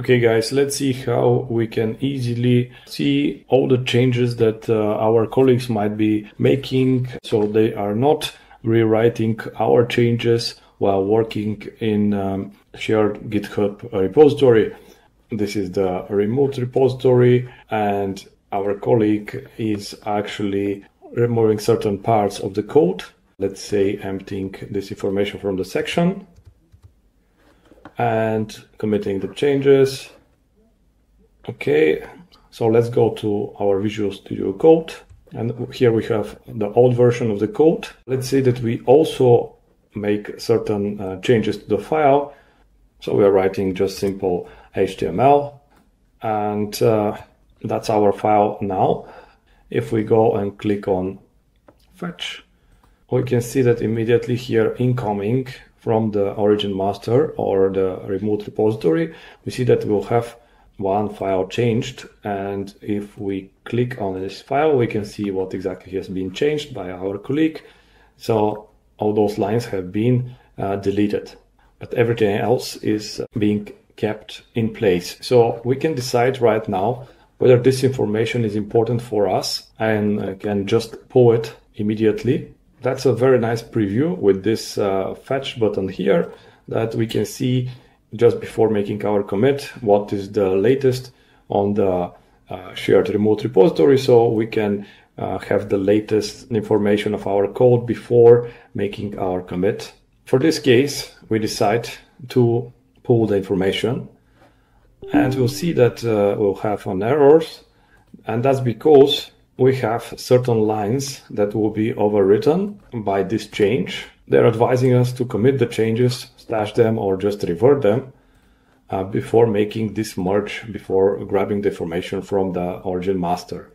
Okay guys, let's see how we can easily see all the changes that uh, our colleagues might be making so they are not rewriting our changes while working in um, shared GitHub repository. This is the remote repository and our colleague is actually removing certain parts of the code. Let's say emptying this information from the section and committing the changes. Okay, so let's go to our Visual Studio Code. And here we have the old version of the code. Let's say that we also make certain uh, changes to the file. So we are writing just simple HTML and uh, that's our file now. If we go and click on fetch, we can see that immediately here incoming from the origin master or the remote repository, we see that we'll have one file changed. And if we click on this file, we can see what exactly has been changed by our colleague. So all those lines have been uh, deleted, but everything else is being kept in place. So we can decide right now whether this information is important for us and uh, can just pull it immediately. That's a very nice preview with this uh, fetch button here that we can see just before making our commit what is the latest on the uh, shared remote repository so we can uh, have the latest information of our code before making our commit. For this case, we decide to pull the information and we'll see that uh, we'll have an errors and that's because we have certain lines that will be overwritten by this change. They're advising us to commit the changes, stash them, or just revert them uh, before making this merge, before grabbing the information from the origin master.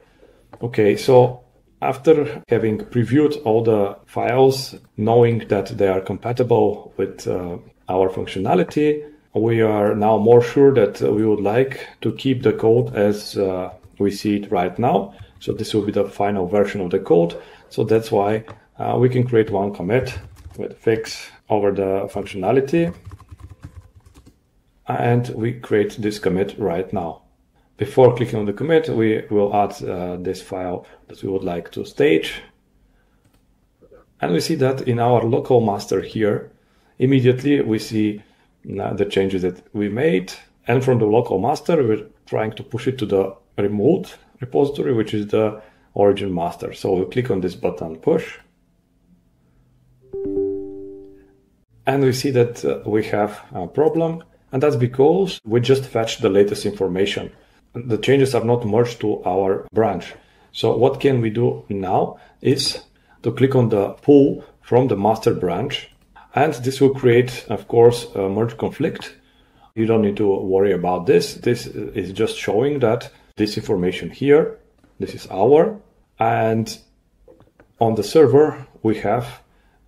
Okay, so after having previewed all the files, knowing that they are compatible with uh, our functionality, we are now more sure that we would like to keep the code as uh, we see it right now. So this will be the final version of the code. So that's why uh, we can create one commit with fix over the functionality. And we create this commit right now. Before clicking on the commit, we will add uh, this file that we would like to stage. And we see that in our local master here, immediately we see the changes that we made. And from the local master, we're trying to push it to the remote repository, which is the origin master. So we click on this button push. And we see that uh, we have a problem. And that's because we just fetched the latest information. The changes are not merged to our branch. So what can we do now is to click on the pull from the master branch and this will create, of course, a merge conflict. You don't need to worry about this. This is just showing that this information here, this is our, and on the server, we have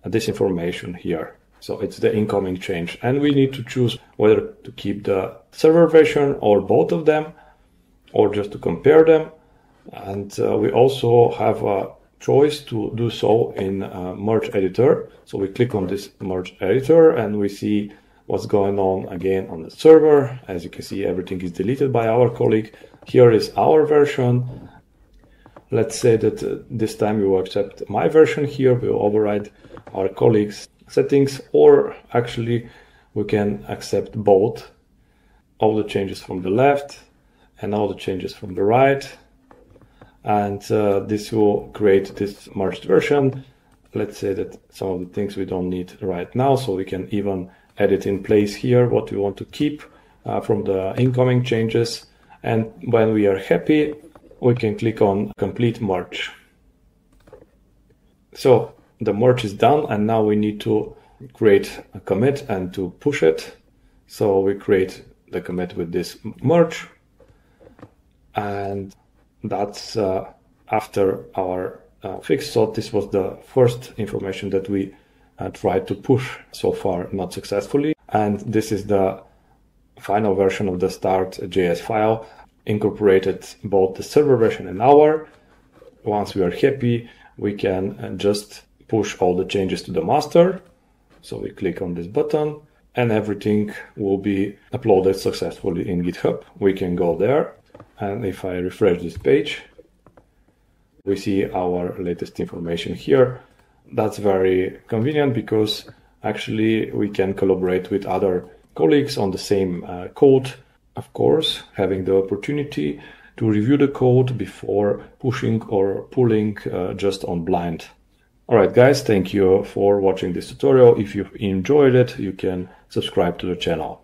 this information here. So it's the incoming change. And we need to choose whether to keep the server version or both of them, or just to compare them. And uh, we also have a choice to do so in uh, merge editor. So we click on this merge editor and we see what's going on again on the server. As you can see, everything is deleted by our colleague. Here is our version. Let's say that uh, this time we will accept my version here. We'll override our colleague's settings, or actually we can accept both all the changes from the left and all the changes from the right and uh, this will create this merged version. Let's say that some of the things we don't need right now, so we can even edit in place here what we want to keep uh, from the incoming changes. And when we are happy, we can click on complete merge. So the merge is done and now we need to create a commit and to push it. So we create the commit with this merge and that's uh, after our uh, fix. So this was the first information that we tried to push so far, not successfully. And this is the final version of the start.js file, incorporated both the server version and our. Once we are happy, we can uh, just push all the changes to the master. So we click on this button and everything will be uploaded successfully in GitHub. We can go there and if I refresh this page, we see our latest information here. That's very convenient because actually we can collaborate with other colleagues on the same uh, code. Of course, having the opportunity to review the code before pushing or pulling uh, just on blind. Alright guys, thank you for watching this tutorial. If you enjoyed it, you can subscribe to the channel.